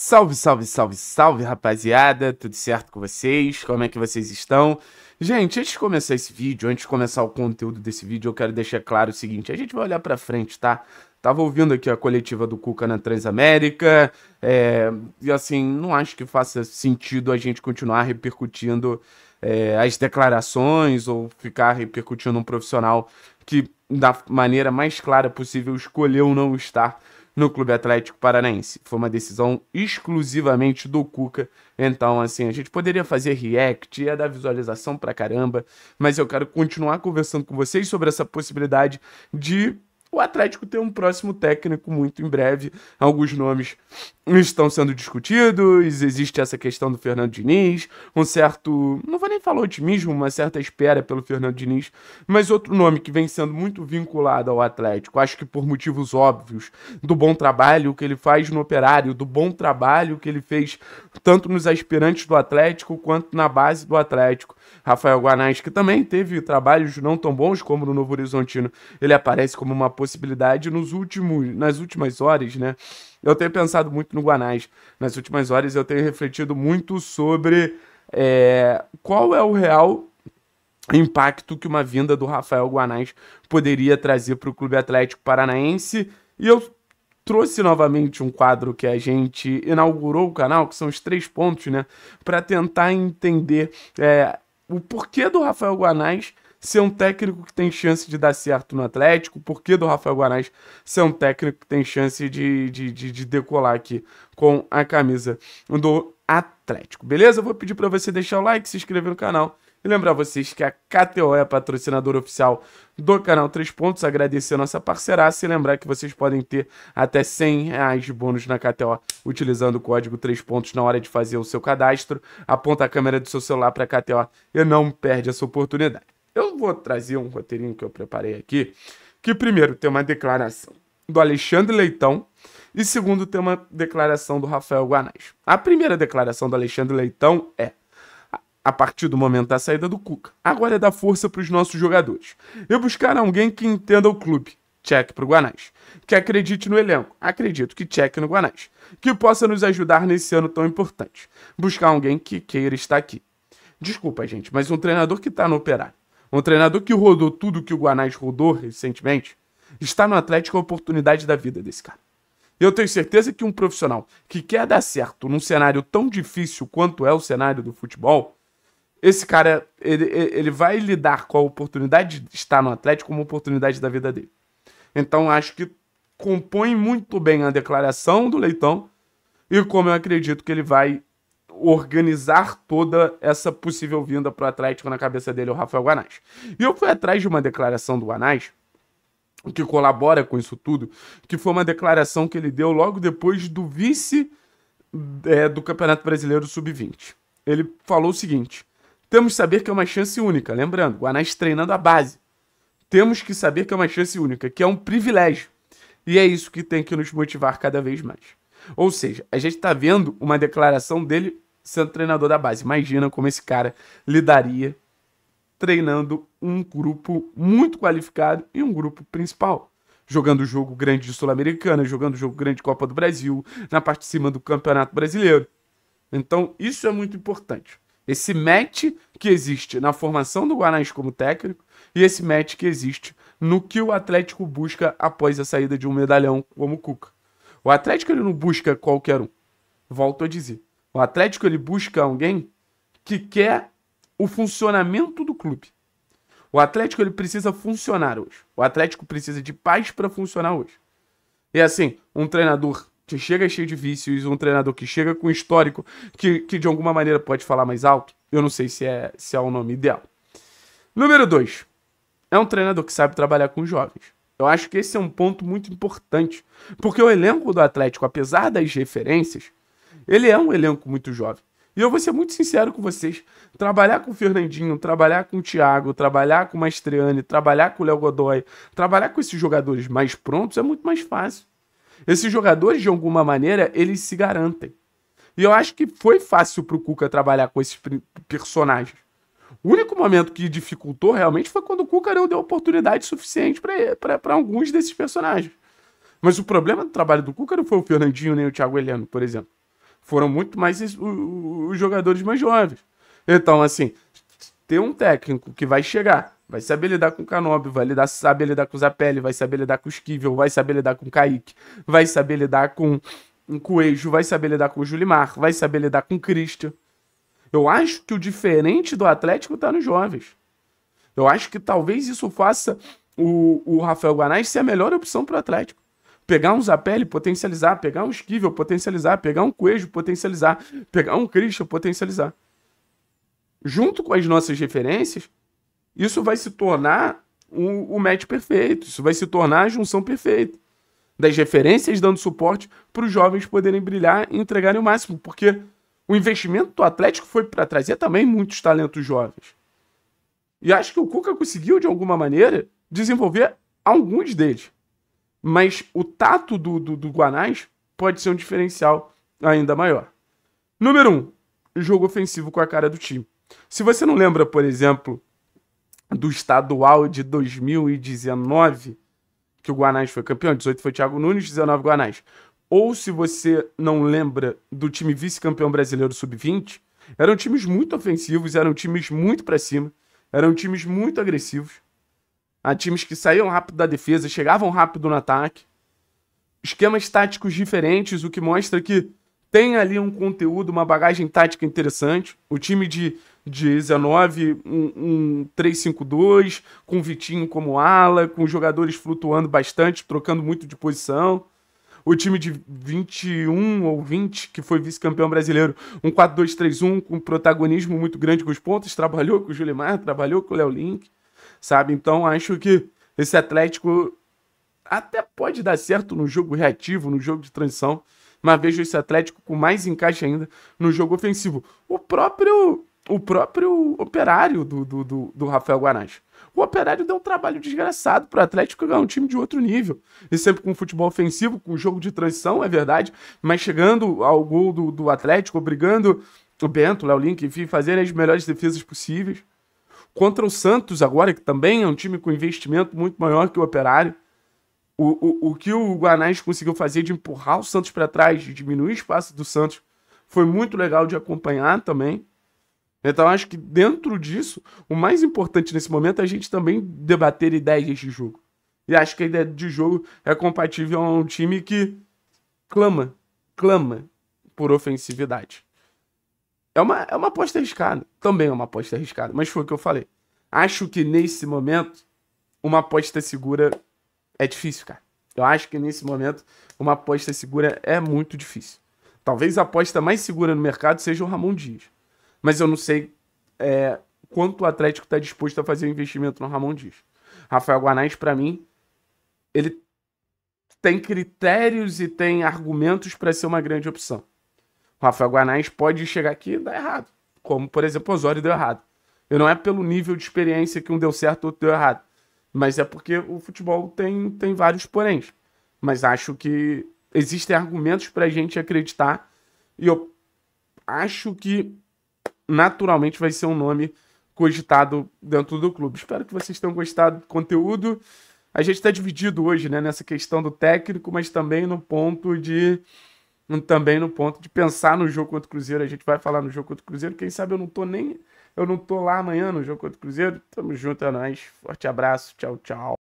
Salve, salve, salve, salve, rapaziada! Tudo certo com vocês? Como é que vocês estão? Gente, antes de começar esse vídeo, antes de começar o conteúdo desse vídeo, eu quero deixar claro o seguinte: a gente vai olhar pra frente, tá? Tava ouvindo aqui a coletiva do Cuca na Transamérica, é, e assim, não acho que faça sentido a gente continuar repercutindo é, as declarações ou ficar repercutindo um profissional que, da maneira mais clara possível, escolheu não estar no Clube Atlético Paranaense. Foi uma decisão exclusivamente do Cuca. Então, assim, a gente poderia fazer react, ia dar visualização pra caramba, mas eu quero continuar conversando com vocês sobre essa possibilidade de o Atlético ter um próximo técnico muito em breve. Alguns nomes estão sendo discutidos, existe essa questão do Fernando Diniz, um certo, não vou nem falar otimismo, uma certa espera pelo Fernando Diniz, mas outro nome que vem sendo muito vinculado ao Atlético, acho que por motivos óbvios, do bom trabalho que ele faz no Operário, do bom trabalho que ele fez tanto nos aspirantes do Atlético quanto na base do Atlético. Rafael Guanais, que também teve trabalhos não tão bons como no Novo Horizontino, ele aparece como uma possibilidade nos últimos, nas últimas horas, né? Eu tenho pensado muito no Guanais. Nas últimas horas eu tenho refletido muito sobre é, qual é o real impacto que uma vinda do Rafael Guanais poderia trazer para o Clube Atlético Paranaense. E eu trouxe novamente um quadro que a gente inaugurou o canal, que são os três pontos, né? Para tentar entender é, o porquê do Rafael Guanais ser um técnico que tem chance de dar certo no Atlético, por que do Rafael Guanais ser um técnico que tem chance de, de, de, de decolar aqui com a camisa do Atlético. Beleza? Eu vou pedir para você deixar o like, se inscrever no canal e lembrar vocês que a KTO é a patrocinadora oficial do canal 3 Pontos. Agradecer a nossa parceiraça e lembrar que vocês podem ter até 100 reais de bônus na KTO utilizando o código 3 Pontos na hora de fazer o seu cadastro. Aponta a câmera do seu celular para a KTO e não perde essa oportunidade. Eu vou trazer um roteirinho que eu preparei aqui, que primeiro tem uma declaração do Alexandre Leitão e segundo tem uma declaração do Rafael Guanais. A primeira declaração do Alexandre Leitão é a partir do momento da saída do Cuca. Agora é dar força para os nossos jogadores. E buscar alguém que entenda o clube. Cheque para o Guanais. Que acredite no elenco. Acredito que cheque no Guanais. Que possa nos ajudar nesse ano tão importante. Buscar alguém que queira estar aqui. Desculpa, gente, mas um treinador que está no operário um treinador que rodou tudo que o Guanais rodou recentemente, está no Atlético a oportunidade da vida desse cara. Eu tenho certeza que um profissional que quer dar certo num cenário tão difícil quanto é o cenário do futebol, esse cara ele, ele vai lidar com a oportunidade de estar no Atlético como oportunidade da vida dele. Então acho que compõe muito bem a declaração do Leitão e como eu acredito que ele vai organizar toda essa possível vinda para o Atlético na cabeça dele, o Rafael Guanais. E eu fui atrás de uma declaração do Guanais, que colabora com isso tudo, que foi uma declaração que ele deu logo depois do vice é, do Campeonato Brasileiro Sub-20. Ele falou o seguinte: temos que saber que é uma chance única, lembrando, Guanais treinando a base. Temos que saber que é uma chance única, que é um privilégio. E é isso que tem que nos motivar cada vez mais. Ou seja, a gente está vendo uma declaração dele sendo treinador da base. Imagina como esse cara lidaria treinando um grupo muito qualificado e um grupo principal. Jogando jogo grande de Sul-Americana, jogando jogo grande de Copa do Brasil, na parte de cima do Campeonato Brasileiro. Então, isso é muito importante. Esse match que existe na formação do Guanais como técnico e esse match que existe no que o Atlético busca após a saída de um medalhão como o Cuca. O Atlético ele não busca qualquer um. Volto a dizer. O Atlético ele busca alguém que quer o funcionamento do clube. O Atlético ele precisa funcionar hoje. O Atlético precisa de paz para funcionar hoje. E assim, um treinador que chega cheio de vícios, um treinador que chega com histórico, que, que de alguma maneira pode falar mais alto, eu não sei se é, se é o nome ideal. Número 2. É um treinador que sabe trabalhar com jovens. Eu acho que esse é um ponto muito importante, porque o elenco do Atlético, apesar das referências, ele é um elenco muito jovem. E eu vou ser muito sincero com vocês. Trabalhar com o Fernandinho, trabalhar com o Thiago, trabalhar com o Mastriani, trabalhar com o Léo Godoy, trabalhar com esses jogadores mais prontos é muito mais fácil. Esses jogadores, de alguma maneira, eles se garantem. E eu acho que foi fácil pro Cuca trabalhar com esses personagens. O único momento que dificultou realmente foi quando o Cuca não deu oportunidade suficiente para alguns desses personagens. Mas o problema do trabalho do Cuca não foi o Fernandinho nem o Thiago Heleno, por exemplo. Foram muito mais os, jogadores mais jovens. Então, assim, ter um técnico que vai chegar, vai saber lidar com o Canobi, vai lidar, saber lidar com o Zapelli, vai saber lidar com o Esquivel, vai saber lidar com o Kaique, vai saber lidar com o Coelho, vai saber lidar com o Julimar, vai saber lidar com o Christian. Eu acho que o diferente do Atlético está nos jovens. Eu acho que talvez isso faça o, o Rafael Guanais ser a melhor opção para o Atlético. Pegar um Zapelli, potencializar. Pegar um Esquivel, potencializar. Pegar um Coelho, potencializar. Pegar um Christian, potencializar. Junto com as nossas referências, isso vai se tornar o, o match perfeito. Isso vai se tornar a junção perfeita. Das referências dando suporte para os jovens poderem brilhar e entregarem o máximo. Porque o investimento do Atlético foi para trazer também muitos talentos jovens. E acho que o Cuca conseguiu, de alguma maneira, desenvolver alguns deles. Mas o tato do, do, do Guanais pode ser um diferencial ainda maior. Número 1. Um, jogo ofensivo com a cara do time. Se você não lembra, por exemplo, do estadual de 2019, que o Guanais foi campeão, 18 foi Thiago Nunes, 19 Guanais ou se você não lembra do time vice-campeão brasileiro sub-20, eram times muito ofensivos, eram times muito para cima, eram times muito agressivos. Há times que saíam rápido da defesa, chegavam rápido no ataque. Esquemas táticos diferentes, o que mostra que tem ali um conteúdo, uma bagagem tática interessante. O time de 19, um, um 3-5-2, com Vitinho como ala, com jogadores flutuando bastante, trocando muito de posição o time de 21 ou 20, que foi vice-campeão brasileiro, um 4-2-3-1 com protagonismo muito grande com os pontos, trabalhou com o Julimar, trabalhou com o Léo Link, sabe? Então acho que esse Atlético até pode dar certo no jogo reativo, no jogo de transição, mas vejo esse Atlético com mais encaixe ainda no jogo ofensivo. O próprio o próprio operário do, do, do, do Rafael Guanás. O Operário deu um trabalho desgraçado para o Atlético ganhar um time de outro nível. E sempre com futebol ofensivo, com jogo de transição, é verdade, mas chegando ao gol do, do Atlético, obrigando o Bento, o Léo Link, enfim, fazerem as melhores defesas possíveis. Contra o Santos agora, que também é um time com investimento muito maior que o Operário. O, o, o que o Guanás conseguiu fazer de empurrar o Santos para trás, de diminuir o espaço do Santos, foi muito legal de acompanhar também. Então acho que dentro disso, o mais importante nesse momento é a gente também debater ideias de jogo. E acho que a ideia de jogo é compatível a um time que clama, clama por ofensividade. É uma, é uma aposta arriscada. Também é uma aposta arriscada, mas foi o que eu falei. Acho que nesse momento, uma aposta segura é difícil, cara. Eu acho que nesse momento, uma aposta segura é muito difícil. Talvez a aposta mais segura no mercado seja o Ramon Dias mas eu não sei é, quanto o Atlético está disposto a fazer o um investimento no Ramon Dias. Rafael Guanais, para mim, ele tem critérios e tem argumentos para ser uma grande opção. O Rafael Guanais pode chegar aqui e dar errado, como, por exemplo, o Osório deu errado. E não é pelo nível de experiência que um deu certo outro deu errado, mas é porque o futebol tem, tem vários poréns. Mas acho que existem argumentos para a gente acreditar e eu acho que naturalmente vai ser um nome cogitado dentro do clube. Espero que vocês tenham gostado do conteúdo. A gente está dividido hoje, né, nessa questão do técnico, mas também no ponto de também no ponto de pensar no jogo contra o Cruzeiro. A gente vai falar no jogo contra o Cruzeiro. Quem sabe eu não tô nem eu não tô lá amanhã no jogo contra o Cruzeiro. Tamo junto, é nóis. Forte abraço. Tchau, tchau.